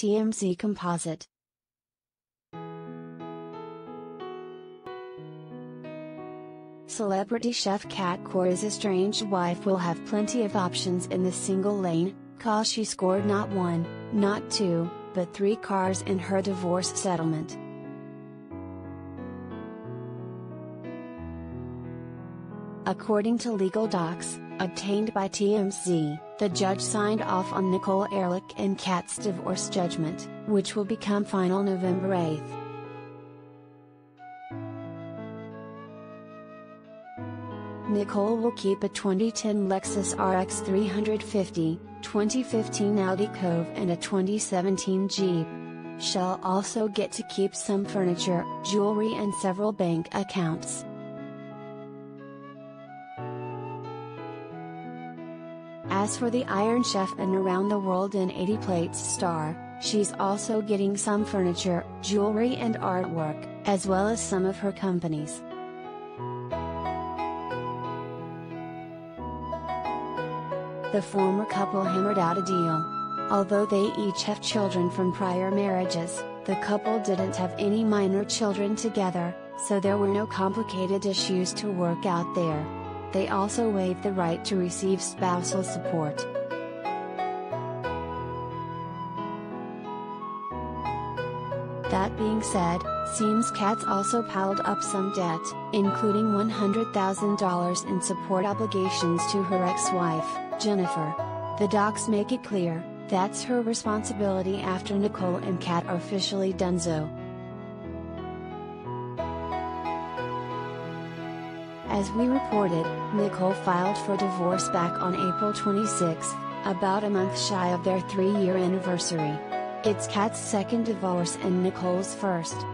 TMZ Composite. Celebrity chef Cat Cora's estranged wife will have plenty of options in the single lane, cause she scored not one, not two, but three cars in her divorce settlement. According to legal docs, obtained by TMZ, the judge signed off on Nicole Ehrlich and Cat's divorce judgment, which will become final November 8. Nicole will keep a 2010 Lexus RX 350, 2015 Audi Cove and a 2017 Jeep. She'll also get to keep some furniture, jewelry and several bank accounts. As for the Iron Chef and Around the World in 80 Plates star, she's also getting some furniture, jewelry and artwork, as well as some of her companies. The former couple hammered out a deal. Although they each have children from prior marriages, the couple didn't have any minor children together, so there were no complicated issues to work out there. They also waived the right to receive spousal support. That being said, seems Cat's also piled up some debt, including $100,000 in support obligations to her ex-wife, Jennifer. The docs make it clear, that's her responsibility after Nicole and Cat are officially donezo. As we reported, Nicole filed for divorce back on April 26, about a month shy of their three-year anniversary. It's Cat's second divorce and Nicole's first.